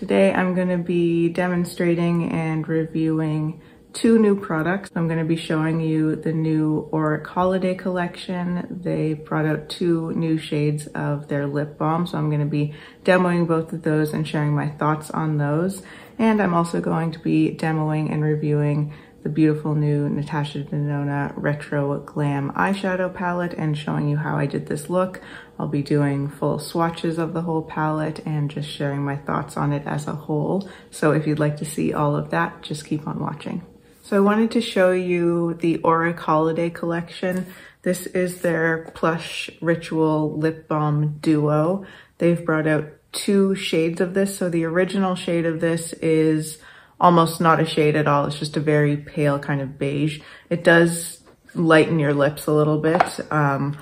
Today I'm going to be demonstrating and reviewing two new products. I'm going to be showing you the new Auric Holiday collection. They brought out two new shades of their lip balm, so I'm going to be demoing both of those and sharing my thoughts on those. And I'm also going to be demoing and reviewing the beautiful new Natasha Denona Retro Glam eyeshadow palette and showing you how I did this look. I'll be doing full swatches of the whole palette and just sharing my thoughts on it as a whole. So if you'd like to see all of that, just keep on watching. So I wanted to show you the Auric Holiday Collection. This is their Plush Ritual Lip Balm Duo. They've brought out two shades of this. So the original shade of this is almost not a shade at all. It's just a very pale kind of beige. It does lighten your lips a little bit, um,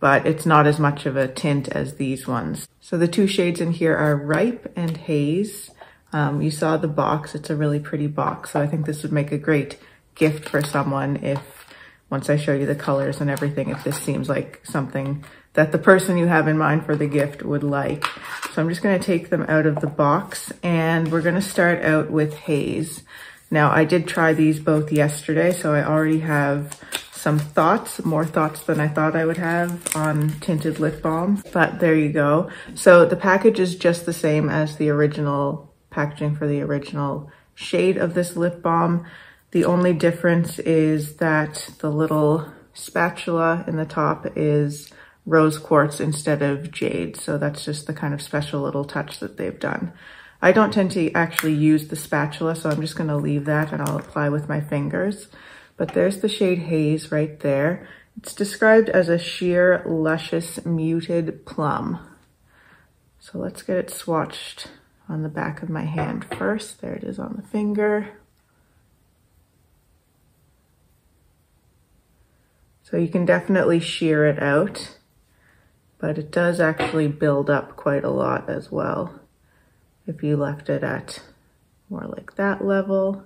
but it's not as much of a tint as these ones. So the two shades in here are Ripe and Haze. Um, you saw the box, it's a really pretty box. So I think this would make a great gift for someone if once I show you the colors and everything, if this seems like something that the person you have in mind for the gift would like. So I'm just gonna take them out of the box and we're gonna start out with Haze. Now I did try these both yesterday, so I already have some thoughts, more thoughts than I thought I would have on tinted lip balm, but there you go. So the package is just the same as the original packaging for the original shade of this lip balm. The only difference is that the little spatula in the top is rose quartz instead of jade. So that's just the kind of special little touch that they've done. I don't tend to actually use the spatula, so I'm just gonna leave that and I'll apply with my fingers. But there's the shade Haze right there. It's described as a sheer, luscious, muted plum. So let's get it swatched on the back of my hand first. There it is on the finger. So you can definitely sheer it out but it does actually build up quite a lot as well if you left it at more like that level.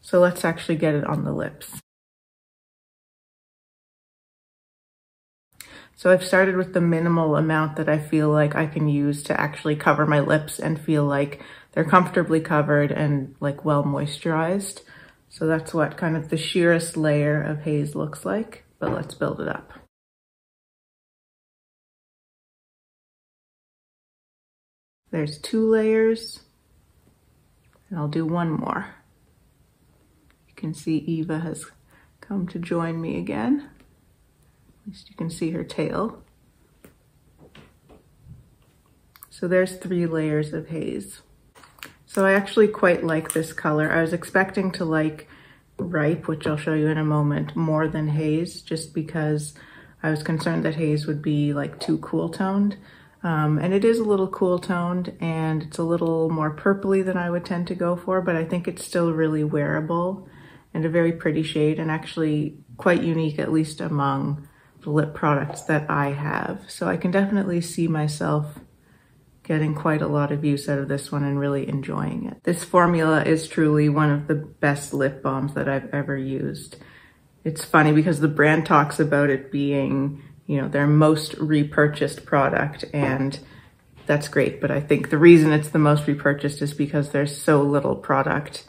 So let's actually get it on the lips. So I've started with the minimal amount that I feel like I can use to actually cover my lips and feel like they're comfortably covered and like well moisturized. So that's what kind of the sheerest layer of haze looks like, but let's build it up. There's two layers, and I'll do one more. You can see Eva has come to join me again. At least you can see her tail. So there's three layers of haze. So I actually quite like this color. I was expecting to like Ripe, which I'll show you in a moment, more than Haze, just because I was concerned that Haze would be like too cool toned. Um, and it is a little cool toned and it's a little more purpley than I would tend to go for, but I think it's still really wearable and a very pretty shade and actually quite unique, at least among the lip products that I have. So I can definitely see myself getting quite a lot of use out of this one and really enjoying it. This formula is truly one of the best lip balms that I've ever used. It's funny because the brand talks about it being you know, their most repurchased product and that's great. But I think the reason it's the most repurchased is because there's so little product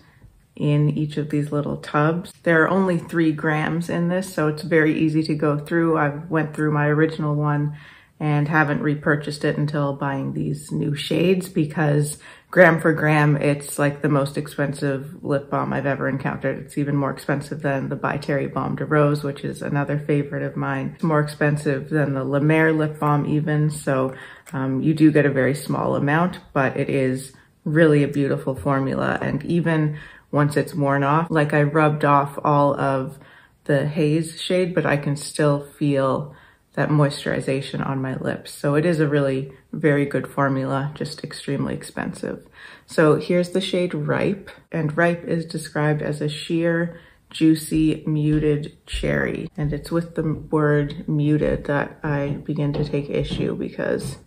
in each of these little tubs. There are only three grams in this, so it's very easy to go through. I went through my original one and haven't repurchased it until buying these new shades because gram for gram, it's like the most expensive lip balm I've ever encountered. It's even more expensive than the By Terry Baume de Rose, which is another favorite of mine. It's more expensive than the La Mer lip balm even. So um, you do get a very small amount, but it is really a beautiful formula. And even once it's worn off, like I rubbed off all of the haze shade, but I can still feel that moisturization on my lips. So it is a really very good formula, just extremely expensive. So here's the shade Ripe, and Ripe is described as a sheer, juicy, muted cherry. And it's with the word muted that I begin to take issue because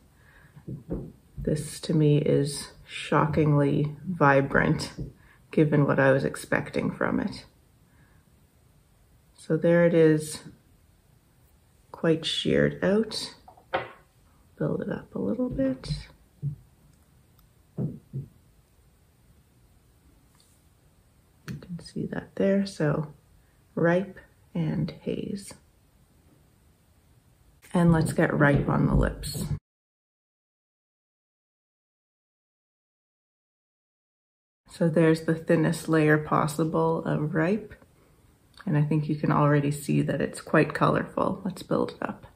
this to me is shockingly vibrant given what I was expecting from it. So there it is quite sheared out. Build it up a little bit. You can see that there, so ripe and haze. And let's get ripe on the lips. So there's the thinnest layer possible of ripe. And I think you can already see that it's quite colorful. Let's build it up.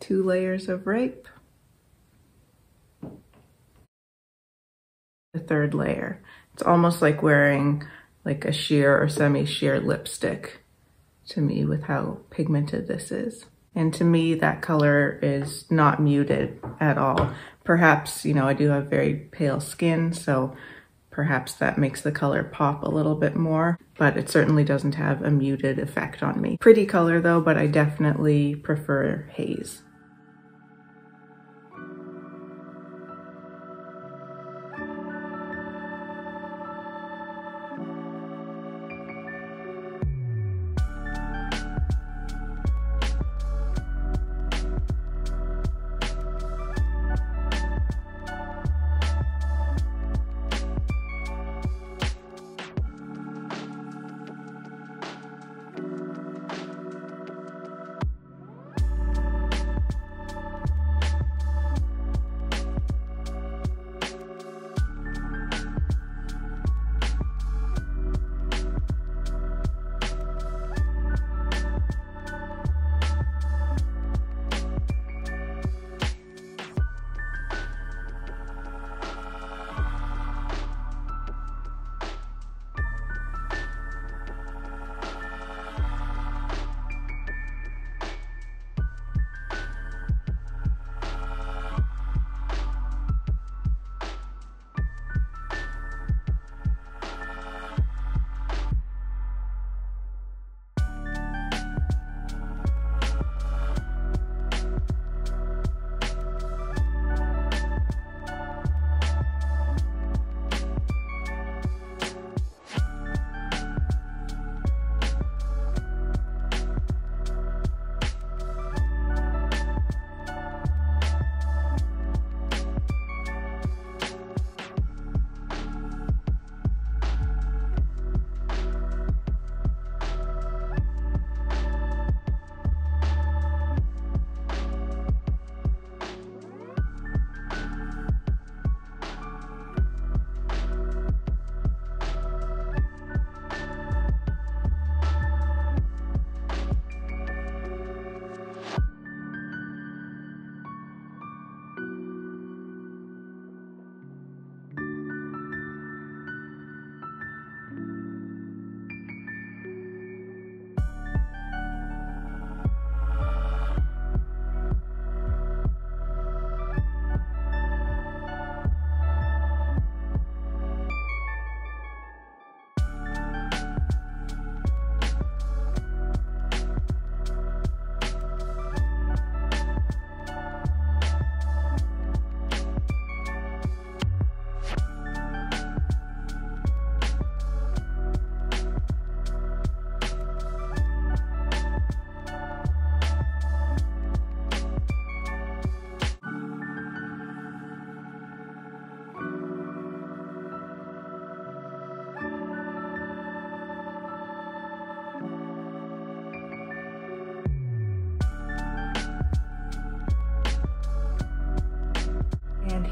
Two layers of ripe. The third layer. It's almost like wearing like a sheer or semi-sheer lipstick to me with how pigmented this is. And to me, that color is not muted at all. Perhaps, you know, I do have very pale skin, so perhaps that makes the color pop a little bit more, but it certainly doesn't have a muted effect on me. Pretty color though, but I definitely prefer haze.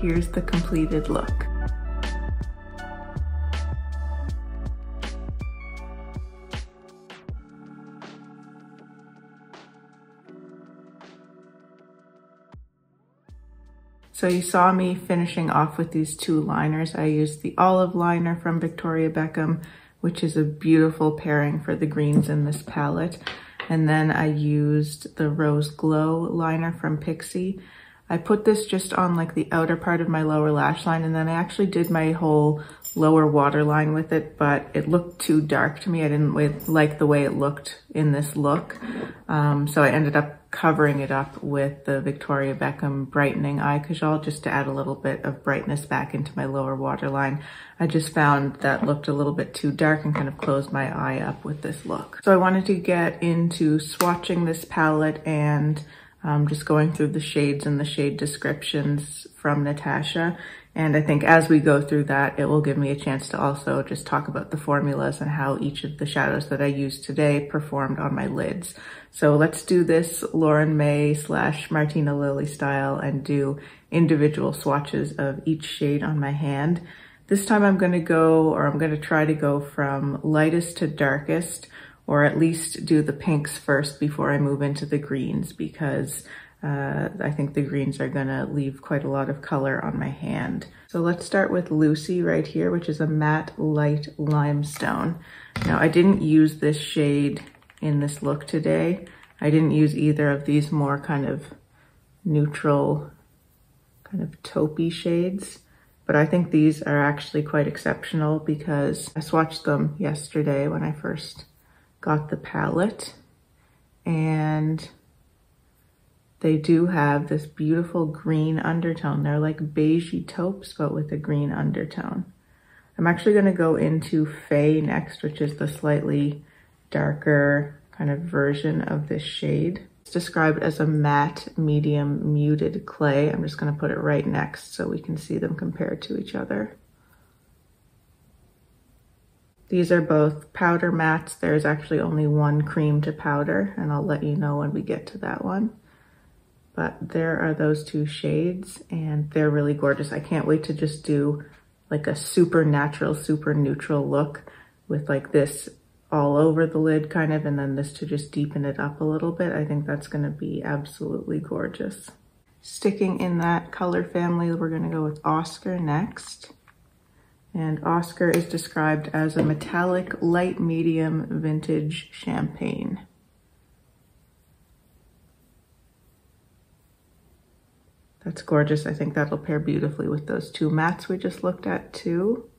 Here's the completed look. So you saw me finishing off with these two liners. I used the olive liner from Victoria Beckham, which is a beautiful pairing for the greens in this palette. And then I used the Rose Glow liner from Pixi. I put this just on like the outer part of my lower lash line and then I actually did my whole lower waterline with it, but it looked too dark to me. I didn't like the way it looked in this look. Um, so I ended up covering it up with the Victoria Beckham Brightening Eye Kajal just to add a little bit of brightness back into my lower waterline. I just found that looked a little bit too dark and kind of closed my eye up with this look. So I wanted to get into swatching this palette and um, just going through the shades and the shade descriptions from Natasha. And I think as we go through that, it will give me a chance to also just talk about the formulas and how each of the shadows that I used today performed on my lids. So let's do this Lauren May slash Martina Lily style and do individual swatches of each shade on my hand. This time I'm gonna go, or I'm gonna try to go from lightest to darkest, or at least do the pinks first before I move into the greens because uh, I think the greens are gonna leave quite a lot of color on my hand. So let's start with Lucy right here, which is a matte light limestone. Now I didn't use this shade in this look today. I didn't use either of these more kind of neutral, kind of taupey shades. But I think these are actually quite exceptional because I swatched them yesterday when I first got the palette and they do have this beautiful green undertone. They're like beigey taupes, but with a green undertone. I'm actually gonna go into Fay next, which is the slightly darker kind of version of this shade. It's described as a matte, medium, muted clay. I'm just gonna put it right next so we can see them compared to each other. These are both powder mattes. There's actually only one cream to powder, and I'll let you know when we get to that one. But there are those two shades, and they're really gorgeous. I can't wait to just do like a super natural, super neutral look with like this all over the lid kind of, and then this to just deepen it up a little bit. I think that's gonna be absolutely gorgeous. Sticking in that color family, we're gonna go with Oscar next. And Oscar is described as a metallic light medium vintage champagne. That's gorgeous. I think that'll pair beautifully with those two mattes we just looked at too.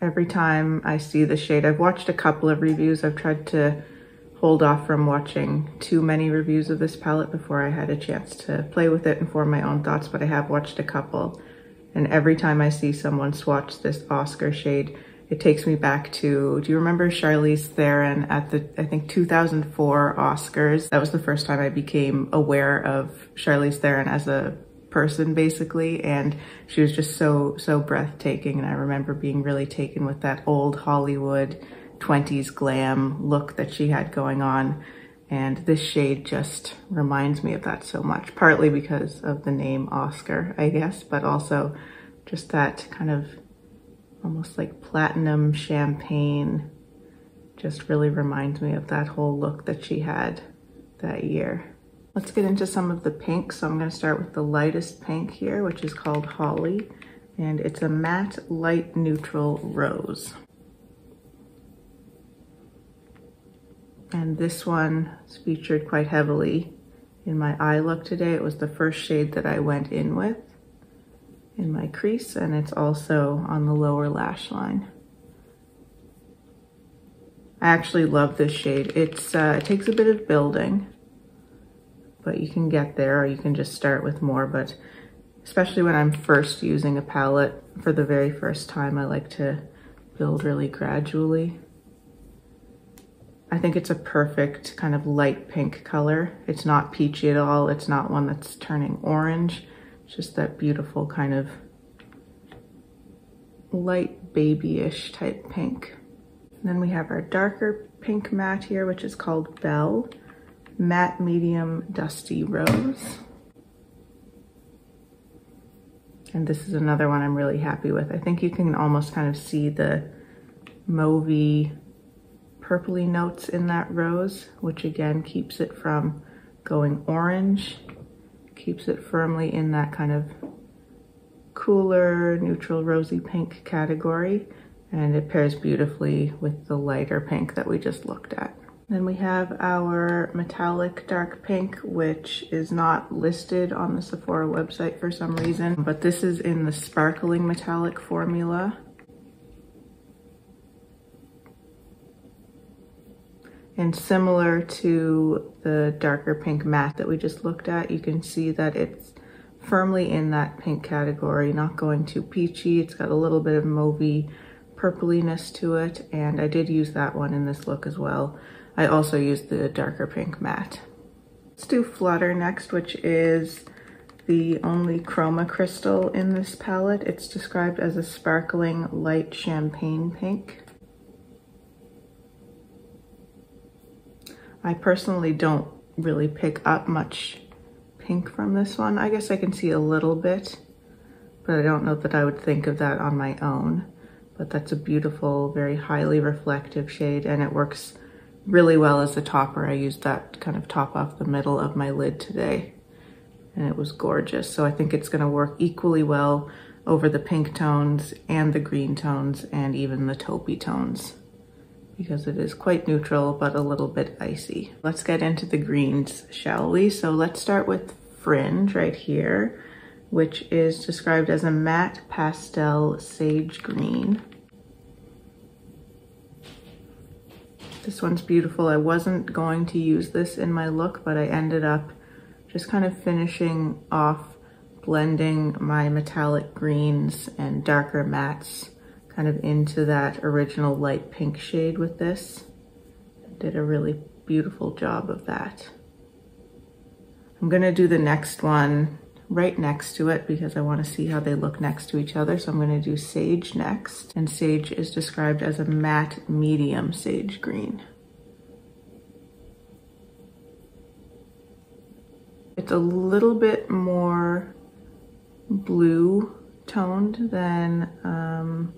Every time I see the shade, I've watched a couple of reviews. I've tried to hold off from watching too many reviews of this palette before I had a chance to play with it and form my own thoughts, but I have watched a couple. And every time I see someone swatch this Oscar shade, it takes me back to, do you remember Charlize Theron at the, I think 2004 Oscars? That was the first time I became aware of Charlize Theron as a person basically. And she was just so, so breathtaking. And I remember being really taken with that old Hollywood 20s glam look that she had going on. And this shade just reminds me of that so much, partly because of the name Oscar, I guess, but also just that kind of almost like platinum champagne just really reminds me of that whole look that she had that year. Let's get into some of the pinks. So I'm gonna start with the lightest pink here, which is called Holly, and it's a matte light neutral rose. And this one is featured quite heavily in my eye look today. It was the first shade that I went in with in my crease and it's also on the lower lash line. I actually love this shade. It's uh, It takes a bit of building, but you can get there or you can just start with more. But especially when I'm first using a palette for the very first time, I like to build really gradually. I think it's a perfect kind of light pink color. It's not peachy at all. It's not one that's turning orange. It's just that beautiful kind of light babyish type pink. And then we have our darker pink matte here, which is called Belle. Matte Medium Dusty Rose. And this is another one I'm really happy with. I think you can almost kind of see the mauvey purpley notes in that rose, which again keeps it from going orange, keeps it firmly in that kind of cooler, neutral, rosy pink category. And it pairs beautifully with the lighter pink that we just looked at. Then we have our metallic dark pink, which is not listed on the Sephora website for some reason, but this is in the sparkling metallic formula. And similar to the darker pink matte that we just looked at, you can see that it's firmly in that pink category, not going too peachy. It's got a little bit of mauvey purpliness to it, and I did use that one in this look as well. I also used the darker pink matte. Let's do Flutter next, which is the only chroma crystal in this palette. It's described as a sparkling light champagne pink. I personally don't really pick up much pink from this one. I guess I can see a little bit, but I don't know that I would think of that on my own. But that's a beautiful, very highly reflective shade and it works really well as a topper. I used that kind of top off the middle of my lid today and it was gorgeous. So I think it's gonna work equally well over the pink tones and the green tones and even the taupey tones because it is quite neutral but a little bit icy. Let's get into the greens, shall we? So let's start with Fringe right here, which is described as a matte pastel sage green. This one's beautiful. I wasn't going to use this in my look, but I ended up just kind of finishing off blending my metallic greens and darker mattes kind of into that original light pink shade with this. Did a really beautiful job of that. I'm gonna do the next one right next to it because I wanna see how they look next to each other. So I'm gonna do Sage next. And Sage is described as a matte medium sage green. It's a little bit more blue toned than um,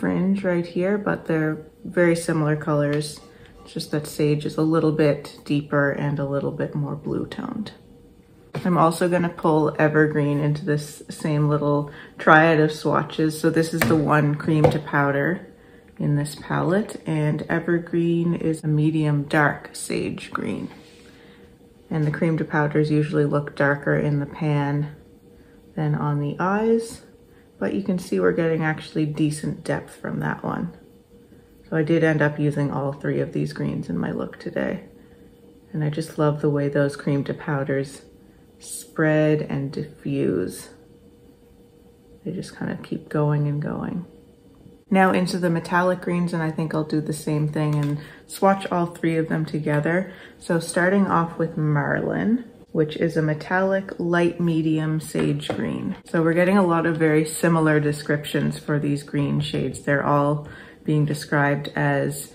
fringe right here, but they're very similar colors. Just that sage is a little bit deeper and a little bit more blue toned. I'm also gonna pull Evergreen into this same little triad of swatches. So this is the one cream to powder in this palette and Evergreen is a medium dark sage green. And the cream to powders usually look darker in the pan than on the eyes but you can see we're getting actually decent depth from that one. So I did end up using all three of these greens in my look today. And I just love the way those cream to powders spread and diffuse. They just kind of keep going and going. Now into the metallic greens and I think I'll do the same thing and swatch all three of them together. So starting off with Marlin, which is a metallic light medium sage green. So we're getting a lot of very similar descriptions for these green shades. They're all being described as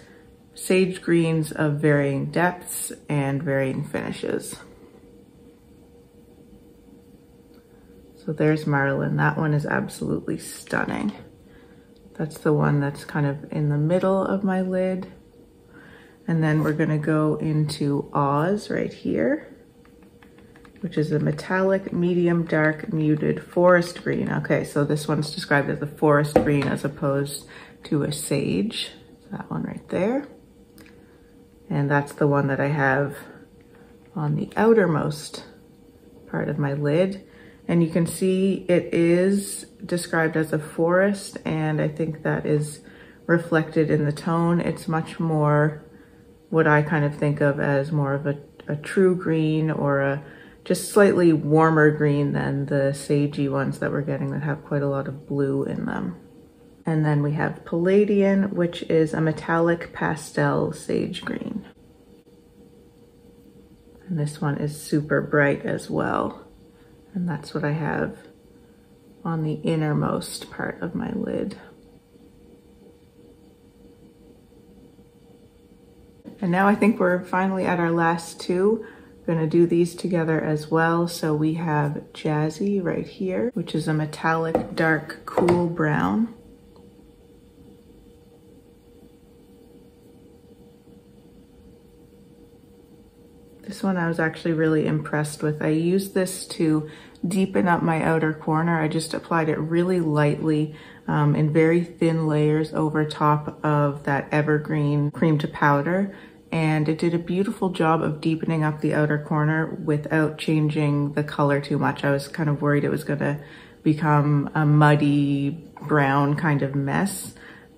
sage greens of varying depths and varying finishes. So there's Marlin. That one is absolutely stunning. That's the one that's kind of in the middle of my lid. And then we're gonna go into Oz right here which is a metallic, medium dark, muted forest green. Okay, so this one's described as a forest green as opposed to a sage. That one right there. And that's the one that I have on the outermost part of my lid. And you can see it is described as a forest and I think that is reflected in the tone. It's much more what I kind of think of as more of a, a true green or a just slightly warmer green than the sagey ones that we're getting that have quite a lot of blue in them. And then we have Palladian, which is a metallic pastel sage green. And this one is super bright as well. And that's what I have on the innermost part of my lid. And now I think we're finally at our last two. We're gonna do these together as well. So we have Jazzy right here, which is a metallic dark cool brown. This one I was actually really impressed with. I used this to deepen up my outer corner. I just applied it really lightly um, in very thin layers over top of that evergreen cream to powder and it did a beautiful job of deepening up the outer corner without changing the color too much. I was kind of worried it was gonna become a muddy brown kind of mess,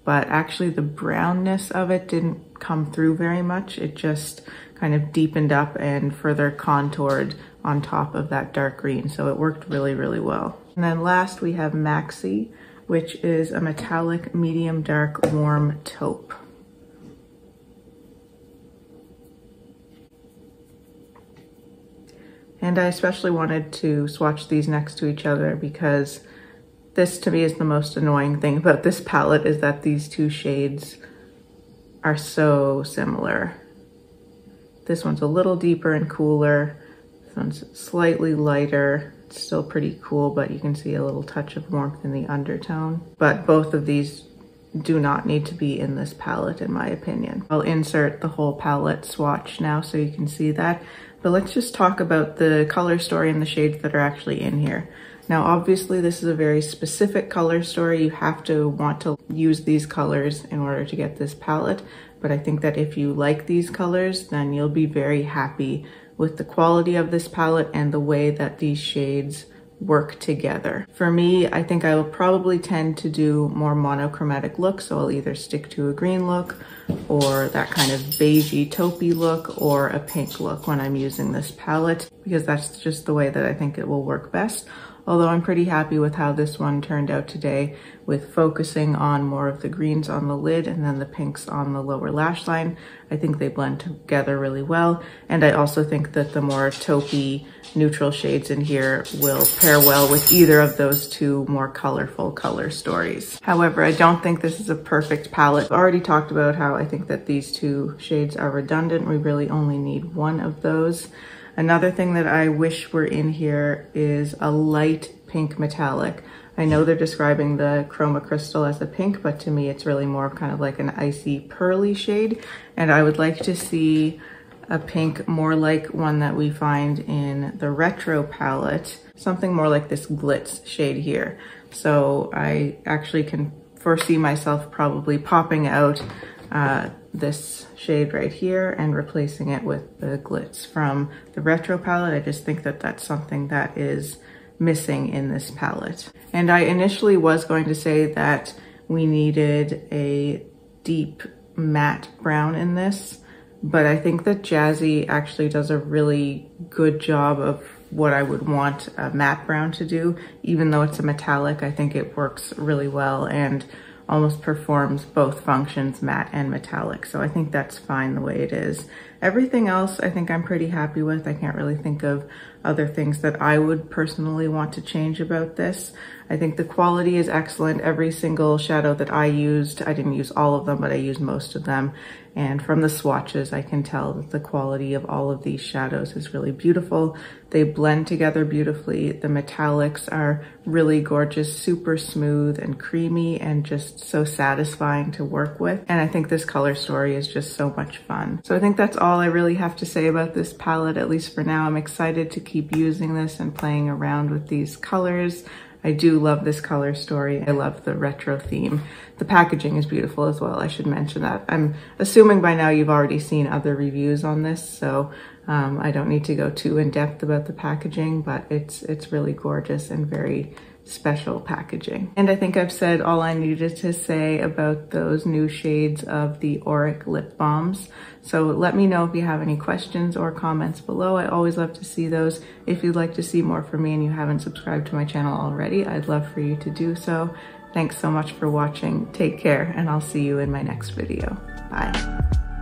but actually the brownness of it didn't come through very much. It just kind of deepened up and further contoured on top of that dark green. So it worked really, really well. And then last we have Maxi, which is a metallic medium dark warm taupe. And I especially wanted to swatch these next to each other because this to me is the most annoying thing about this palette is that these two shades are so similar. This one's a little deeper and cooler. This one's slightly lighter. It's still pretty cool, but you can see a little touch of warmth in the undertone. But both of these do not need to be in this palette in my opinion. I'll insert the whole palette swatch now so you can see that. But let's just talk about the color story and the shades that are actually in here. Now, obviously this is a very specific color story. You have to want to use these colors in order to get this palette. But I think that if you like these colors, then you'll be very happy with the quality of this palette and the way that these shades work together. For me, I think I will probably tend to do more monochromatic looks. So I'll either stick to a green look or that kind of beigey taupey look or a pink look when I'm using this palette because that's just the way that I think it will work best although I'm pretty happy with how this one turned out today with focusing on more of the greens on the lid and then the pinks on the lower lash line. I think they blend together really well. And I also think that the more taupey neutral shades in here will pair well with either of those two more colorful color stories. However, I don't think this is a perfect palette. I've already talked about how I think that these two shades are redundant. We really only need one of those. Another thing that I wish were in here is a light pink metallic. I know they're describing the chroma crystal as a pink, but to me it's really more kind of like an icy pearly shade. And I would like to see a pink more like one that we find in the retro palette, something more like this glitz shade here. So I actually can foresee myself probably popping out uh, this shade right here and replacing it with the glitz from the retro palette. I just think that that's something that is missing in this palette. And I initially was going to say that we needed a deep matte brown in this, but I think that Jazzy actually does a really good job of what I would want a matte brown to do. Even though it's a metallic, I think it works really well and almost performs both functions, matte and metallic. So I think that's fine the way it is. Everything else I think I'm pretty happy with. I can't really think of other things that I would personally want to change about this. I think the quality is excellent. Every single shadow that I used, I didn't use all of them, but I used most of them. And from the swatches, I can tell that the quality of all of these shadows is really beautiful. They blend together beautifully. The metallics are really gorgeous, super smooth and creamy and just so satisfying to work with. And I think this color story is just so much fun. So I think that's all I really have to say about this palette, at least for now. I'm excited to keep using this and playing around with these colors. I do love this color story. I love the retro theme. The packaging is beautiful as well. I should mention that. I'm assuming by now you've already seen other reviews on this, so um, I don't need to go too in depth about the packaging, but it's, it's really gorgeous and very special packaging. And I think I've said all I needed to say about those new shades of the Auric lip balms. So let me know if you have any questions or comments below. I always love to see those. If you'd like to see more from me and you haven't subscribed to my channel already, I'd love for you to do so. Thanks so much for watching. Take care and I'll see you in my next video. Bye.